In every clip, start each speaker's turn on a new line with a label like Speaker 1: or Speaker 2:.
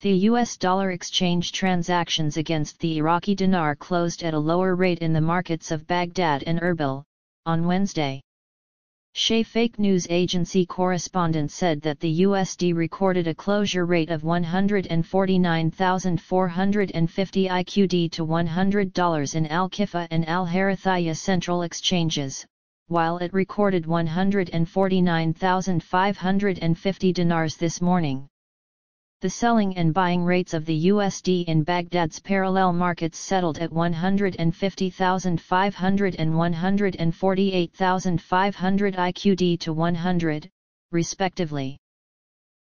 Speaker 1: The US dollar exchange transactions against the Iraqi dinar closed at a lower rate in the markets of Baghdad and Erbil, on Wednesday. Shafaq news agency correspondent said that the USD recorded a closure rate of 149,450 IQD to $100 in Al Kifah and Al Harithiya central exchanges, while it recorded 149,550 dinars this morning. The selling and buying rates of the USD in Baghdad's parallel markets settled at 150,500 and 148,500 IQD to 100, respectively.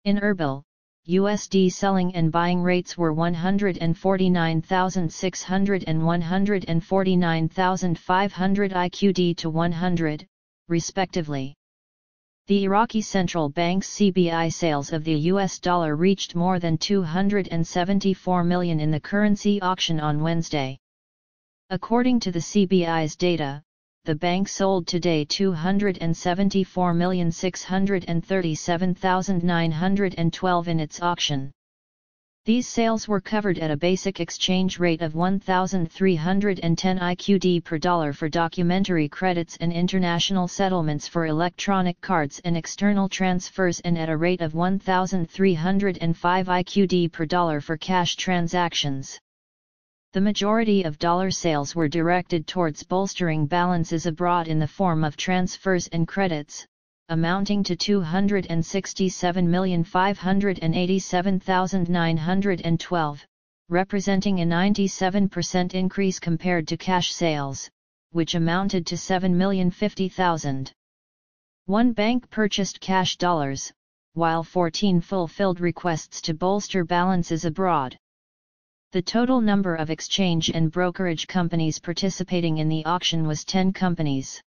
Speaker 1: In Erbil, USD selling and buying rates were 149,600 and 149,500 IQD to 100, respectively. The Iraqi central bank's CBI sales of the US dollar reached more than 274 million in the currency auction on Wednesday. According to the CBI's data, the bank sold today 274,637,912 in its auction. These sales were covered at a basic exchange rate of 1,310 IQD per dollar for documentary credits and international settlements for electronic cards and external transfers and at a rate of 1,305 IQD per dollar for cash transactions. The majority of dollar sales were directed towards bolstering balances abroad in the form of transfers and credits, amounting to 267,587,912, representing a 97% increase compared to cash sales, which amounted to 7,050,000. One bank purchased cash dollars, while 14 fulfilled requests to bolster balances abroad. The total number of exchange and brokerage companies participating in the auction was 10 companies.